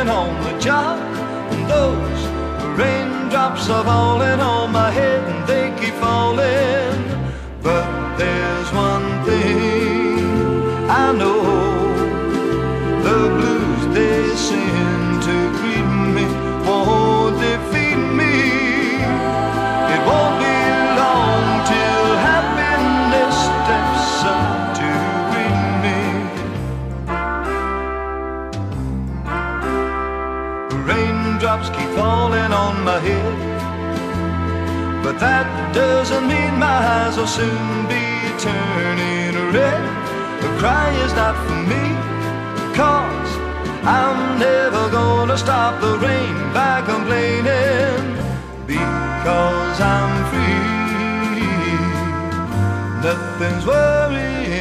Sleeping on the job, and those raindrops are falling on my head, and they Raindrops keep falling on my head, but that doesn't mean my eyes will soon be turning red. The cry is not for me, cause I'm never gonna stop the rain by complaining, because I'm free. Nothing's worrying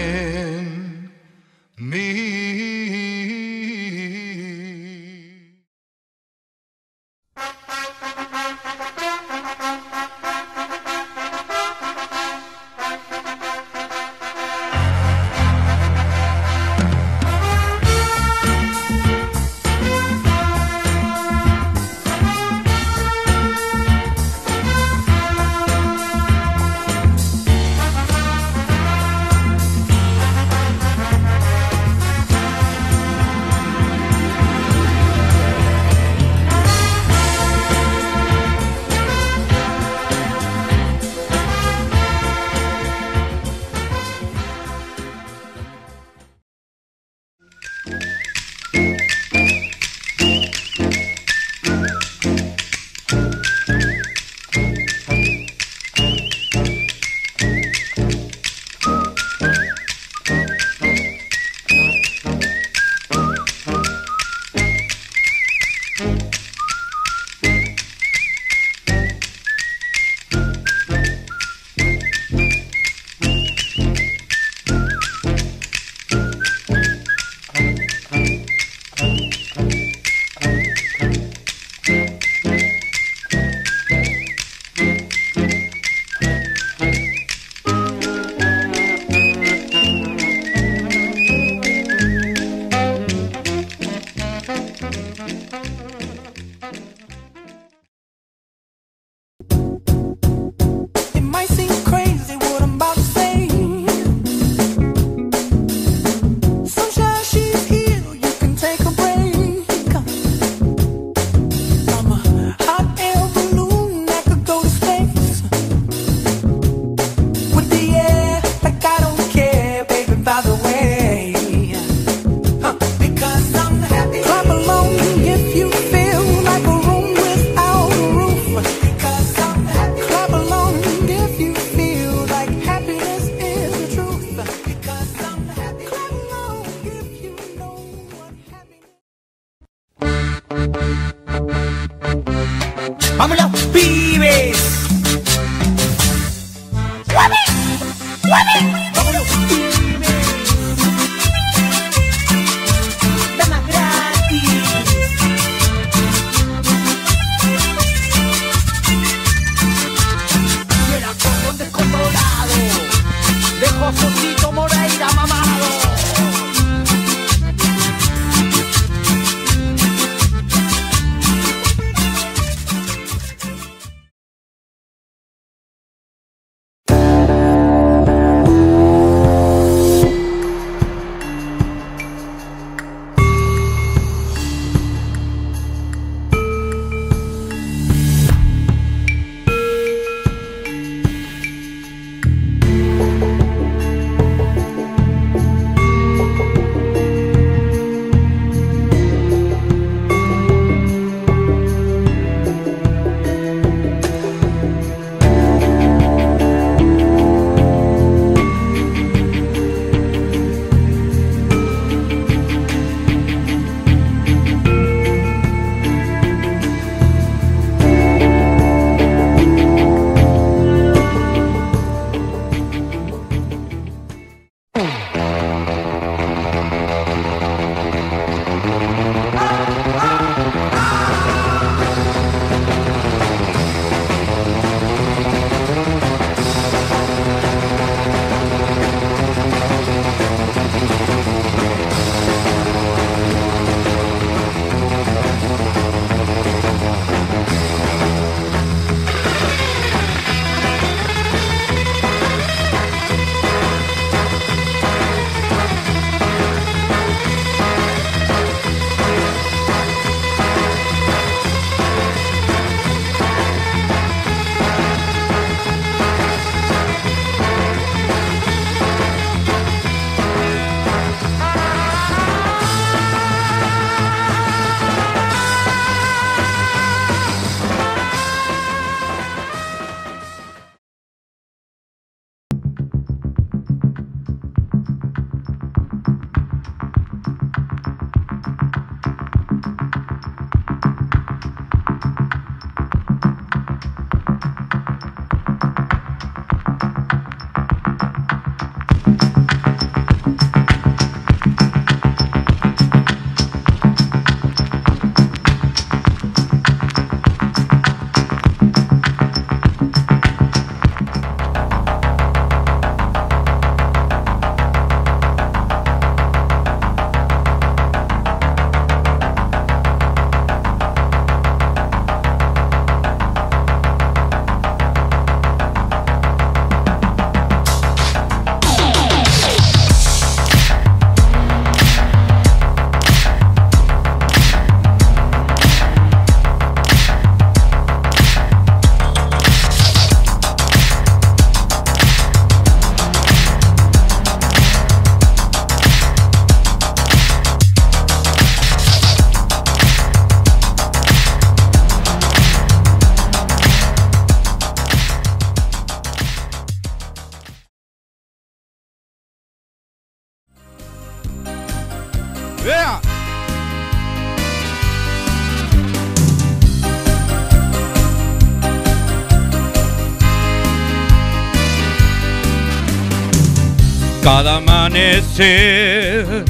Cada amanecer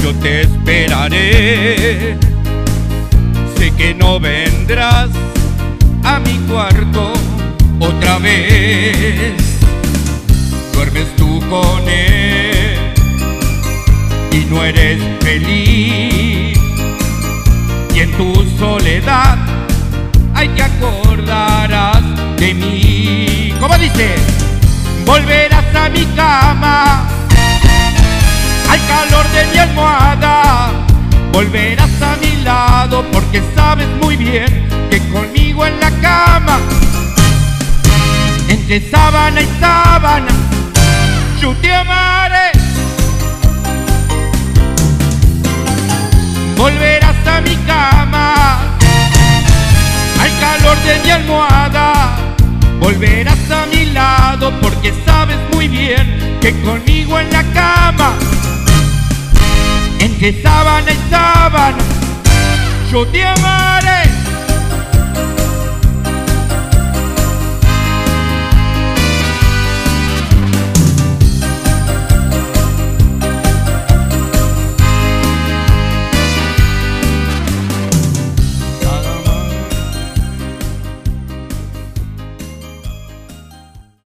yo te esperaré. Sé que no vendrás a mi cuarto otra vez. Duermes tú con él y no eres feliz. Y en tu soledad hay que acordarás de mí. ¿Cómo dice? Mi cama, al calor de mi almohada. Volverás a mi lado porque sabes muy bien que conmigo en la cama, entre sábana y sábana, yo te amaré. Volverás a mi cama, al calor de mi almohada. Volverás a mi lado conmigo en la cama, entre sábana y sábana, yo te amaré.